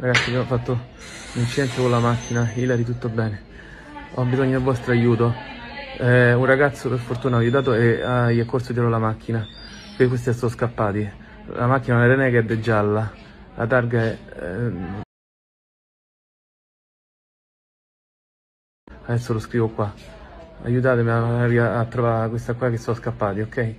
Ragazzi abbiamo fatto un incidente con la macchina, Ilari tutto bene. Ho bisogno del vostro aiuto. Eh, un ragazzo per fortuna ha aiutato e ah, gli è corso dietro la macchina. Per questi sono scappati. La macchina è una Renegade gialla. La targa è... Eh... Adesso lo scrivo qua. Aiutatemi a, a trovare questa qua che sono scappati, ok?